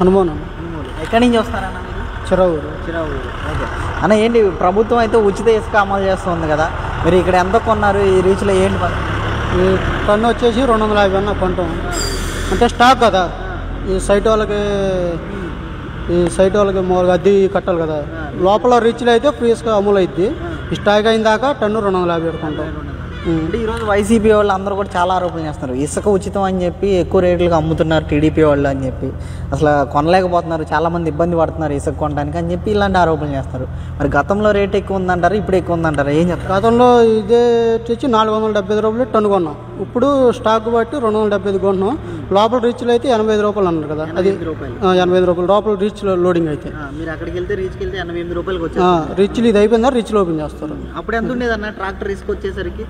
హనుమానం. ఎక్కడి నుంచి వస్తారన్న మీరు? చిరవూరు. చిరావూరు. ఓకే. అన్న ఏంటి ప్రభుత్వం అయితే ఉచిత ఇసుక అమలు చేస్తుంది కదా? మీరు ఇక్కడ ఎంత కొన్నారు? ఈ రీచ్లో ఏంటి? ఈ టన్ను వచ్చేసి రెండు వందల యాభై అన్న కొంటాం. అంటే స్టాక్ కదా. ఈ సైట్ వాళ్ళకి ఈ సైట్ వాళ్ళకి మామూలుగా అద్దె కట్టాలి కదా. లోపల రీచ్లో అయితే ఫ్రీస్గా అమలు అయింది ఈ స్టాక్ అయిన దాకా టన్ను రెండు వందల యాభై కొంటాం. అంటే ఈరోజు వైసీపీ వాళ్ళు అందరూ కూడా చాలా ఆరోపణలు చేస్తున్నారు. ఇసుక ఉచితం అని చెప్పి ఎక్కువ రేట్లకు అమ్ముతున్నారు టీడీపీ వాళ్ళు అని చెప్పి. అసలు కొనలేకపోతున్నారు చాలా మంది ఇబ్బంది పడుతున్నారు ఇసుక కొనడానికి అని చెప్పి ఇలాంటి ఆరోపణలు చేస్తారు మరి గతంలో రేట్ ఎక్కువ ఉందంటారు? ఇప్పుడు ఎక్కువ ఉందంటారు? ఏం చెప్తారు? గతంలో ఇదే వచ్చి నాలుగు వందల డెబ్బై ఐదు రూపాయలు టన్ను కొన్నాం. ఇప్పుడు స్టాక్ బట్టి రెండు వందల డెబ్బై ఐదు కొంటున్నాం లోపల రీచ్లో అయితే ఎనభై ఐదు రూపాయలు అన్నారు కదా. అది ఎనభై ఐదు రూపాయలు. లోపల రీచ్లో లోడింగ్ అయితే. మీరు అక్కడికి వెళ్తే రీచ్కి వెళ్తే ఎనభై ఎనిమిది రూపాయలకి రీచ్లు ఇది అయిపోయిందా రీచ్లో ఓపెన్ చేస్తారు. అప్పుడు ఎంత ఉండేది అన్న ట్రాక్టర్ ఇసుక వచ్చేసరికి?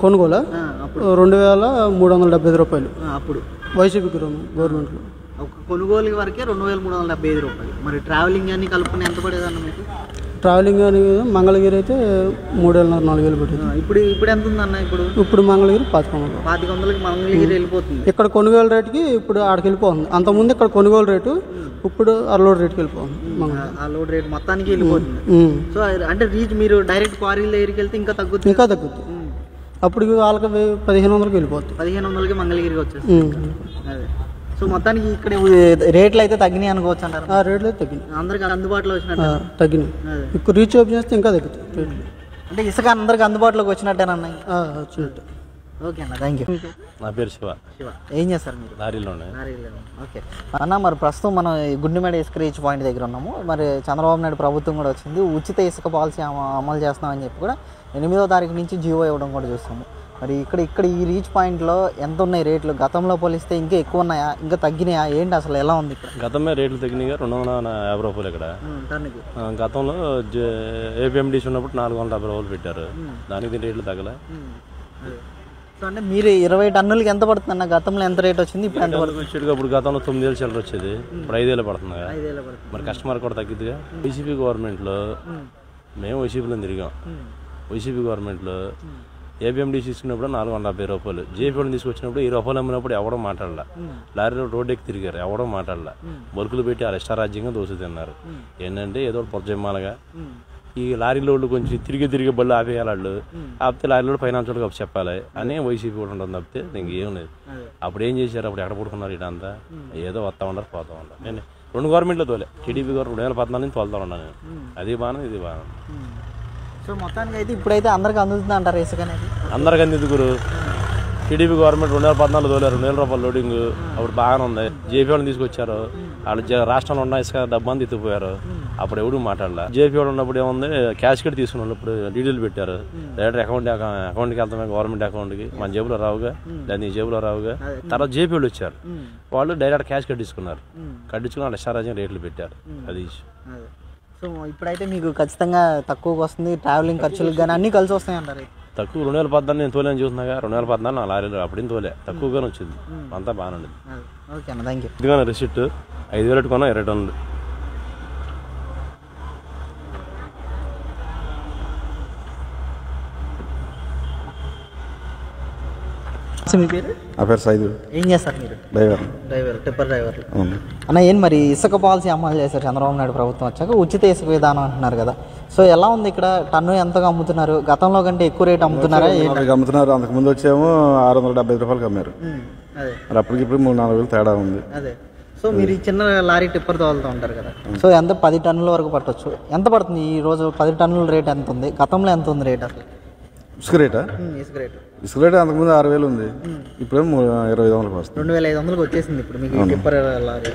కొనుగోలు? ఆ, అప్పుడు. రెండు వేల మూడు వందల డెబ్బై ఐదు రూపాయలు. ఆ, అప్పుడు. వైసీపీ గవర్నమెంట్లో ఒక కొనుగోలు వరకే రెండు వేల మూడు వందల డెబ్బై ఐదు రూపాయలు. మరి ట్రావెలింగ్ అన్ని కలుపుకుని ఎంత పడేదన్న మీకు? ట్రావెలింగ్ అని మంగళగిరి అయితే మూడు వేల నాలుగు వేలు ఆ, ఇప్పుడు ఇప్పుడు ఎంత ఉందన్న ఇప్పుడు? ఇప్పుడు మంగళగిరి పాతిక వందలు. పాతిక వందలకి మంగళగిరి వెళ్ళిపోతుంది. ఇక్కడ కొనుగోలు రేటుకి ఇప్పుడు ఆడికి వెళ్ళిపోతుంది అంతకుముందు ఇక్కడ కొనుగోలు రేటు ఇప్పుడు అరలోడ్ రేటుకి వెళ్ళిపోతుంది. ఆ లోడ్ రేట్ మొత్తానికి వెళ్ళిపోతుంది. సో అంటే రీచ్ మీరు డైరెక్ట్ క్వారీల దగ్గరికి వెళ్తే ఇంకా తగ్గుతుంది. ఇంకా తగ్గుద్ది ఉమ్. అప్పుడు వాళ్ళకి పదిహేను వందలకి వెళ్ళిపోతుంది పదిహేను వందలకి మంగళగిరికి వచ్చేస్తుంది. అదే. సో మొత్తానికి ఇక్కడ రేట్లు అయితే తగ్గినాయి అనుకోవచ్చు అంటారు. ఆ రేట్లు అయితే తగ్గినాయి. అందరికి అందుబాటులో వచ్చినట్టు. తగ్గినాయి. ఇప్పుడు రీచ్ ఓపెన్ చేస్తే ఇంకా తగ్గుతాయి. రేట్లు అంటే ఇసుక అందరికి అందుబాటులోకి వచ్చినట్టేనన్న వచ్చినట్టు ఓకే అన్న థ్యాంక్ యూ నా పేరు శివ. శివ. ఏం చేస్తారు మీరు? లారీలోనే ఓకే అన్న మరి ప్రస్తుతం మనం ఈ గుండెమేడ ఇసుక రీచ్ పాయింట్ దగ్గర ఉన్నాము. మరి చంద్రబాబు నాయుడు ప్రభుత్వం కూడా వచ్చింది. ఉచిత ఇసుక పాలసీ అమ- అమలు చేస్తున్నామని చెప్పి కూడా ఎనిమిదో తారీఖు నుంచి జీవో ఇవ్వడం కూడా చూస్తాము మరి ఇక్కడ ఇక్కడ ఈ రీచ్ పాయింట్లో ఎంత ఉన్నాయి రేట్లు? గతంలో పోలిస్తే ఇంకా ఎక్కువ ఉన్నాయా? ఇంకా తగ్గినాయా? ఏంటి అసలు ఎలా ఉంది ఇక్కడ? గతమే రేట్లు తగ్గినాయి. రెండు వందల యాభై రూపాయలు ఇక్కడ. గతంలో ఏపీఎండిసి ఉన్నప్పుడు నాలుగు వందల యాభై రూపాయలు పెట్టారు. దానికి దీని రేట్లు తగ్గలే. అంటే మీరు ఇరవై టన్నులకి ఎంత పడుతుంది అన్న గతంలో ఎంత రేట్ వచ్చింది? ఇప్పుడు ఎంత పడుతుంది? వచ్చేటికి అప్పుడు గతంలో తొమ్మిది వేలు చిల్లర వచ్చేది. ఇప్పుడు ఐదేళ్ళు పడుతుంది మరి కస్టమర్ కూడా తగ్గిద్దిగా. వైసీపీ గవర్నమెంట్లో మేము వైసీపీలో తిరిగాం. వైసీపీ గవర్నమెంట్లో ఏపీఎండీ తీసుకున్నప్పుడు నాలుగు వందల డెబ్బై రూపాయలు. జేపీఎం తీసుకొచ్చినప్పుడు ఈ రూపాయలు అమ్మినప్పుడు ఎవడో మాట్లాడలా. లారీలో రోడ్ ఎక్కి తిరిగారు. ఎవడో మాట్లాడలా. బొరుకులు పెట్టి ఆ రెస్టారాజ్యంగా దోశ తిన్నారు. ఏంటంటే ఏదో పొరజమ్మాలుగా ఈ లారీ లోడ్లు కొంచెం తిరిగి తిరిగి బళ్ళు ఆపేయాలి ఆపితే లారీ లోడ్ ఫైనాన్స్ వాళ్ళకి చెప్పాలి. అని వైసీపీ కూడా ఉంటుంది తప్పితే ఇంకేం లేదు. అప్పుడు ఏం చేశారు? అప్పుడు ఎక్కడ పడుకున్నారు ఇదంతా ఏదో వస్తా ఉండరు పోతా ఉండరు నేను రెండు గవర్నమెంట్లో తోలే. టీడీపీ గవర్నమెంట్ రెండు వేల పద్నాలుగు నుంచి తోలుతా ఉన్నాను నేను. అది బాగా ఇది బాగా సో మొత్తానికి అయితే ఇప్పుడైతే అందరికి అందుతుంది అంటారు ఇసుక అనేది. అందరికి అందుకురు టీడీపీ గవర్నమెంట్ రెండు వేల పద్నాలుగు తోలారు రెండు వేల రూపాయలు లోడింగ్ అప్పుడు బాగానే ఉంది. జేపీ వాళ్ళని తీసుకొచ్చారు. వాళ్ళు రాష్ట్రంలో ఉన్న ఇసుక డబ్బాని ఎత్తుకుపోయారు. అప్పుడు ఎవడు మాట్లాడలే. జేపీ వాళ్ళు ఉన్నప్పుడు ఏముంది క్యాష్ కట్ తీసుకున్నారు ఇప్పుడు డీటెయిల్ పెట్టారు. డైరెక్ట్ అకౌంట్ అకౌంట్కి వెళ్తామే గవర్నమెంట్ అకౌంట్కి మన జేబులో రావుగా లేదా నీ జేబులో రావుగా. తర్వాత జేపీ వాళ్ళు వచ్చారు. వాళ్ళు డైరెక్ట్ క్యాష్ కట్టించుకున్నారు కట్టించుకుని వాళ్ళు ఎస్ఆర్ఆజ్యం రేట్లు పెట్టారు. అది. సో ఇప్పుడైతే మీకు ఖచ్చితంగా తక్కువకి వస్తుంది ట్రావెలింగ్ ఖర్చులకు కానీ అన్నీ కలిసి వస్తాయి అంటారు తక్కువ రెండు వేల పద్నాలుగు నేను తోలేని చూస్తున్నాగా. రెండు వేల పద్నాలుగు నా లారీలో అప్పుడేం తోలే. తక్కువగానే వచ్చింది. అంతా బాగానే ఉండేది అదే. ఓకే అన్న థ్యాంక్ యూ ఇదిగోనా రిసిప్ట్. ఐదు వేలు పెట్టుకున్నా ఇరవై టన్నులు. సో మీ పేరు? నా పేరు సైదు. ఏం చేస్తారు మీరు? డ్రైవర్. Driver tipper driver. అన్న ఏం మరి ఇసుక పాలసీ అమలు చేశారు చంద్రబాబు నాయుడు ప్రభుత్వం వచ్చాక? ఉచిత ఇసుక విధానం అంటున్నారు కదా. సో ఎలా ఉంది ఇక్కడ? టన్ను ఎంతగా అమ్ముతున్నారు? గతంలో కంటే ఎక్కువ రేట్ అమ్ముతున్నారా? అమ్ముతున్నారు. అంతకు ముందు వచ్చేమో ఆరు వందల డెబ్బై ఐదు రూపాయలకి అమ్మారు. మరి అప్పటికి ఇప్పుడు మూడు నాలుగు వేలు తేడా ఉంది. అదే. సో మీరు ఈ చిన్న లారీ టిప్పర్ తోలుతూ ఉంటారు కదా. సో ఎంత? పది టన్నుల వరకు పట్టొచ్చు. ఎంత పడుతుంది? ఈ రోజు పది టన్నుల రేట్ ఎంత ఉంది? గతంలో ఎంత ఉంది రేట్ అసలు? ఇసుక రేటా? ఇసుక రేట్. ఇసుక రేట్ అంతకుముందు ఆరు వేలు ఉంది. ఇప్పుడేమో ఇరవై ఐదు వందలకు వస్తుంది. రెండు వేల ఐదు వందలకు వచ్చేసింది ఇప్పుడు మీకు టిప్పర్ లారీ.